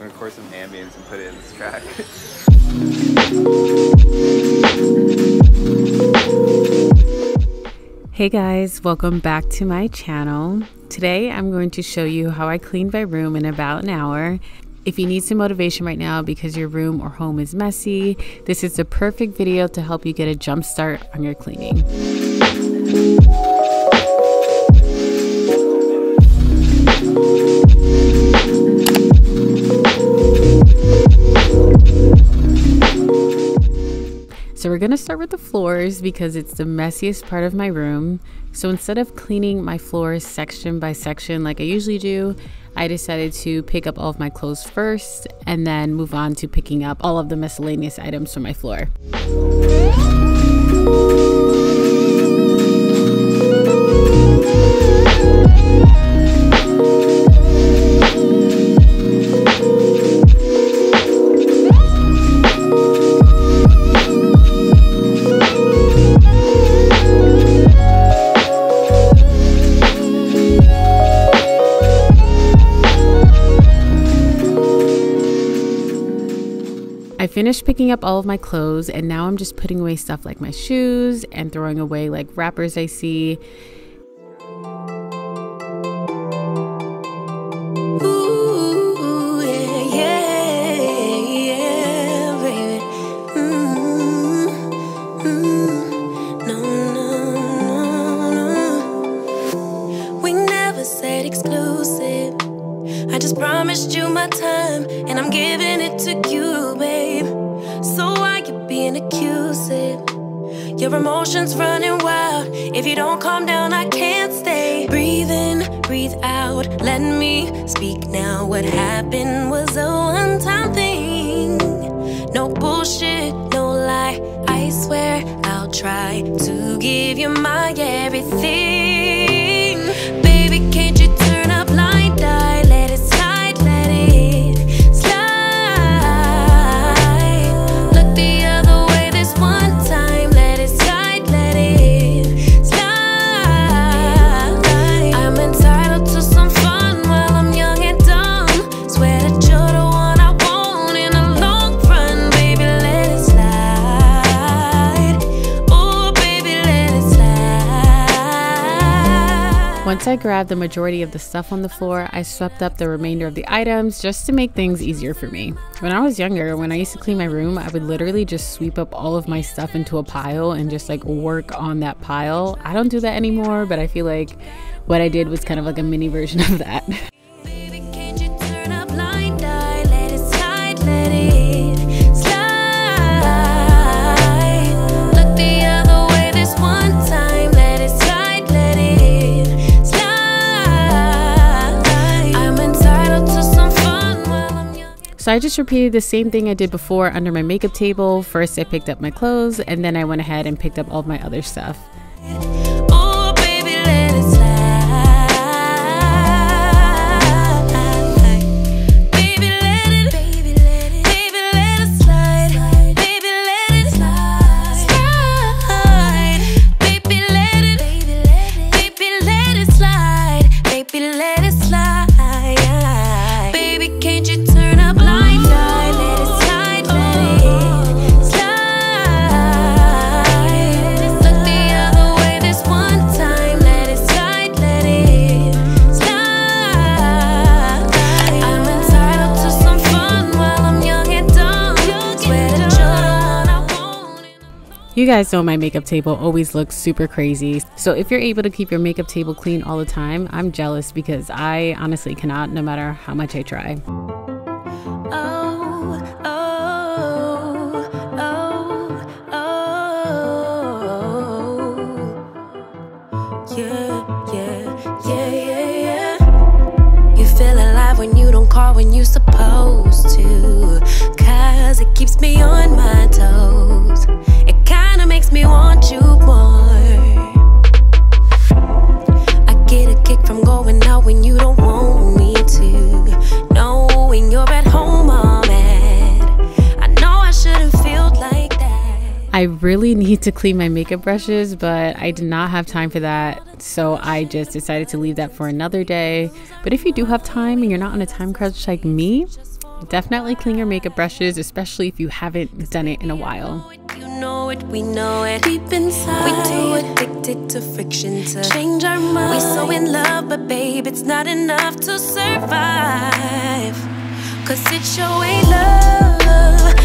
I'm gonna record some ambience and put it in this track. Hey guys, welcome back to my channel. Today I'm going to show you how I clean my room in about an hour. If you need some motivation right now because your room or home is messy, this is the perfect video to help you get a jump start on your cleaning. We're gonna start with the floors because it's the messiest part of my room. So instead of cleaning my floors section by section like I usually do, I decided to pick up all of my clothes first and then move on to picking up all of the miscellaneous items from my floor. Finished picking up all of my clothes and now I'm just putting away stuff like my shoes and throwing away like wrappers I see. Your emotions running wild. If you don't calm down, I can't stay. Breathe in, breathe out. Let me speak now. What happened was a one time thing. No bullshit, no lie. I swear I'll try to give you my everything. Once I grabbed the majority of the stuff on the floor, I swept up the remainder of the items just to make things easier for me. When I was younger, when I used to clean my room, I would literally just sweep up all of my stuff into a pile and just like work on that pile. I don't do that anymore, but I feel like what I did was kind of like a mini version of that. So I just repeated the same thing I did before under my makeup table. First, I picked up my clothes, and then I went ahead and picked up all my other stuff. You guys know my makeup table always looks super crazy. So if you're able to keep your makeup table clean all the time, I'm jealous because I honestly cannot no matter how much I try. When you supposed to. Cause it keeps me on I really need to clean my makeup brushes, but I did not have time for that. So I just decided to leave that for another day. But if you do have time and you're not on a time crunch like me, Definitely clean your makeup brushes, especially if you haven't done it in a while. You know it, we know it. Deep inside, we too addicted to friction to change our mind. We so in love, but babe, it's not enough to survive. Cause it sure ain't love, love,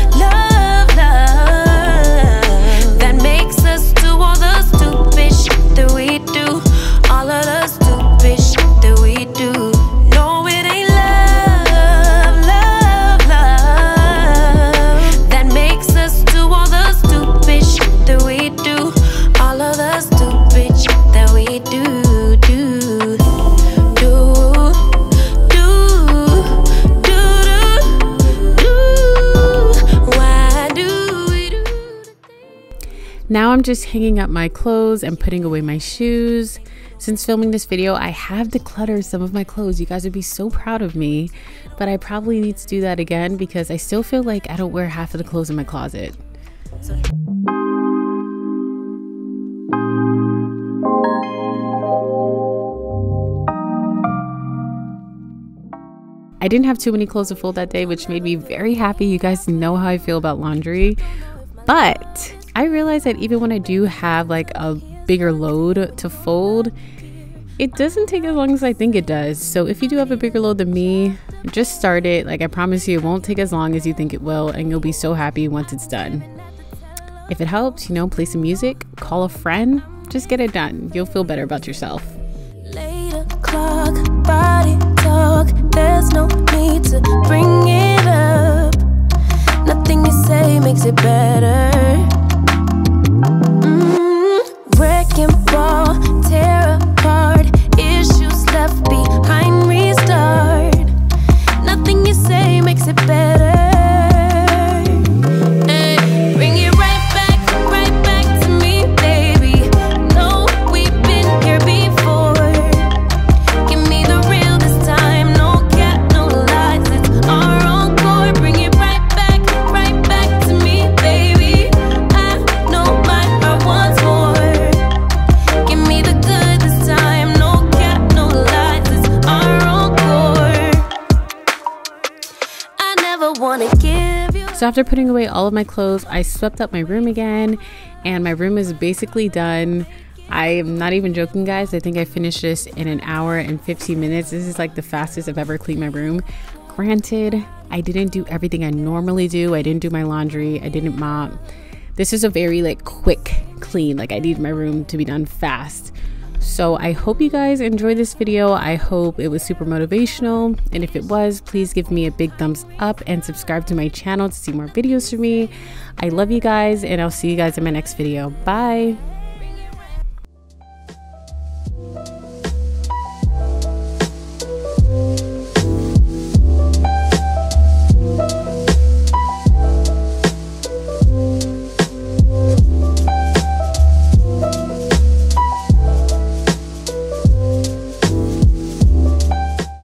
Now I'm just hanging up my clothes and putting away my shoes. Since filming this video, I have decluttered some of my clothes. You guys would be so proud of me, but I probably need to do that again because I still feel like I don't wear half of the clothes in my closet. I didn't have too many clothes to fold that day, which made me very happy. You guys know how I feel about laundry. But I realize that even when I do have like a bigger load to fold, it doesn't take as long as I think it does. So if you do have a bigger load than me, just start it. Like I promise you, it won't take as long as you think it will, and you'll be so happy once it's done. If it helps, you know, play some music, call a friend, just get it done. You'll feel better about yourself. Late o'clock, body talk. There's no need to bring it up. Nothing you say makes it better. So after putting away all of my clothes, I swept up my room again, and my room is basically done. I am not even joking, guys. I think I finished this in an hour and 15 minutes. This is like the fastest I've ever cleaned my room. Granted, I didn't do everything I normally do. I didn't do my laundry. I didn't mop. This is a very like quick clean. Like I need my room to be done fast. So I hope you guys enjoyed this video. I hope it was super motivational. And if it was, please give me a big thumbs up and subscribe to my channel to see more videos from me. I love you guys and I'll see you guys in my next video. Bye.